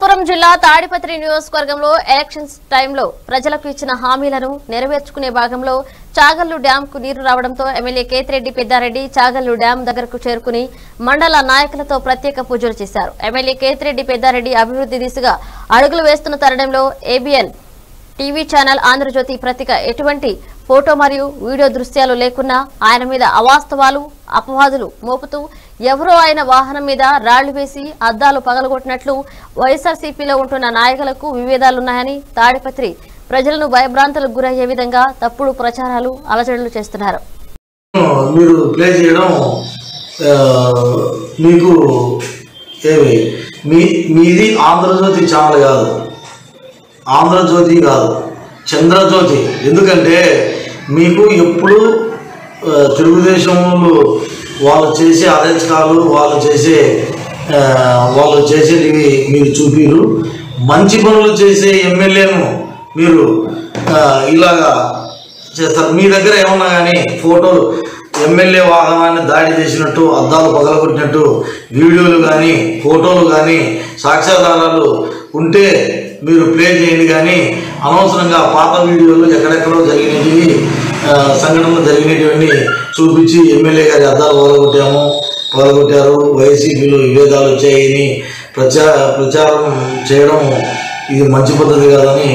పురం జిల్లా తాడిపత్రి నియోజకవర్గంలో ఎలక్షన్స్ టైంలో ప్రజలకు ఇచ్చిన హామీలను నెరవేర్చుకునే భాగంలో చాగల్లు డ్యాం కు నీరు రావడంతో ఎమ్మెల్యే కేతిరెడ్డి పెద్దారెడ్డి చాగల్లు డ్యాం దగ్గరకు చేరుకుని మండల నాయకులతో ప్రత్యేక పూజలు చేశారు. ఎమ్మెల్యే కేతిరెడ్డి పెద్దారెడ్డి అభివృద్ధి దిశగా అడుగులు వేస్తున్న తరుణంలో ఏబిఎన్ టీవీ ఛానల్ ఆంధ్రజ్యోతి పత్రిక ఎటువంటి ఫోటో మరియు వీడియో దృశ్యాలు లేకున్నా ఆయన మీద అవాస్తవాలు అపవాదులు మోపుతూ ఎవరో ఆయన వాహనం మీద రాళ్ళు వేసి అద్దాలు పగలగొట్టినట్లు వైఎస్ఆర్సీపీలో ఉంటున్న నాయకులకు విభేదాలున్నాయని తాడిపత్రి ప్రజలను భయభ్రాంతులకు గురయ్యే విధంగా తప్పుడు ప్రచారాలు అలజడులు చేస్తున్నారు. మీరు ప్లే చేయడం మీకు ఏమి? మీ మీది ఆంధ్రజ్యోతి ఛానల్ కాదు. ఆంధ్రజ్యోతి కాదు. చంద్రజ్యోతి. ఎందుకంటే మీకు ఎప్పుడు తెలుగుదేశంలో వాళ్ళు చేసే అరెంజ్కాలు వాళ్ళు చేసే వాళ్ళు చేసేటివి మీరు చూపిరు. మంచి పనులు చేసే ఎమ్మెల్యేను మీరు ఇలాగా చేస్తారు. మీ దగ్గర ఏమన్నా కానీ ఫోటోలు ఎమ్మెల్యే వాహనాన్ని దాడి చేసినట్టు అద్దాలు పగలగొట్టినట్టు వీడియోలు కానీ ఫోటోలు కానీ సాక్ష్యాధారాలు ఉంటే మీరు ప్లే చేయండి. కానీ అనవసరంగా పాత వీడియోలు ఎక్కడెక్కడో జరిగినవి సంఘటనలు జరిగినటువంటి చూపించి ఎమ్మెల్యే గారి అద్దాలు పగలగొట్టాము పగలగొట్టారు వైసీపీలో విభేదాలు వచ్చాయని ప్రచార ప్రచారం చేయడం ఇది మంచి పద్ధతి కాదని